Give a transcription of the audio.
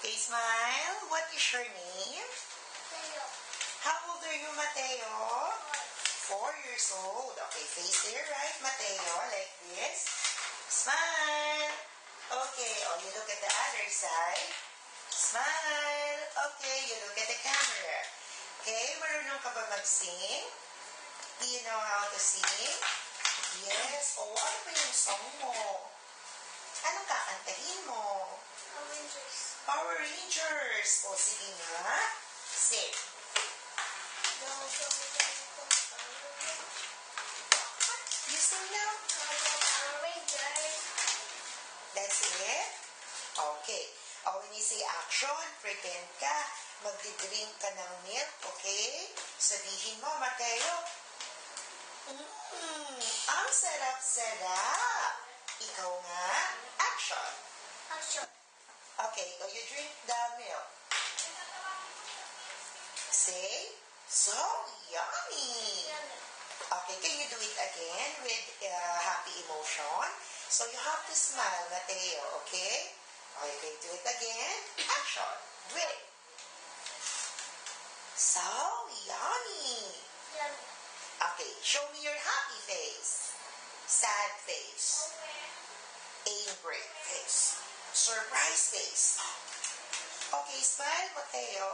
Okay, smile. What is your name? How old are you, Mateo? Four years old. Okay, face here, right, Mateo? Like this. Smile. Okay, oh, you look at the other side. Smile. Okay, you look at the camera. Okay, marunong ka ba mag-sing? Do you know how to sing? Yes. Oh, ano ba yung song mo? Anong kakantahin mo? Power Rangers. O, sige nga. Sing. You sing now? That's it? Okay. O, when you say action, pretend ka, magdi-drink ka ng milk, okay? Sabihin mo, Mateo, Mmm, ang sarap-sarap. Ikaw nga, action. Okay, go you drink the milk. Say, so yummy. Okay, can you do it again with uh, happy emotion? So you have to smile, Mateo, okay? Okay, can you do it again? Action. Do it. So yummy. Okay, show me your happy face. Sad face. Angry. Surprise face. Okay, smile, Mateo.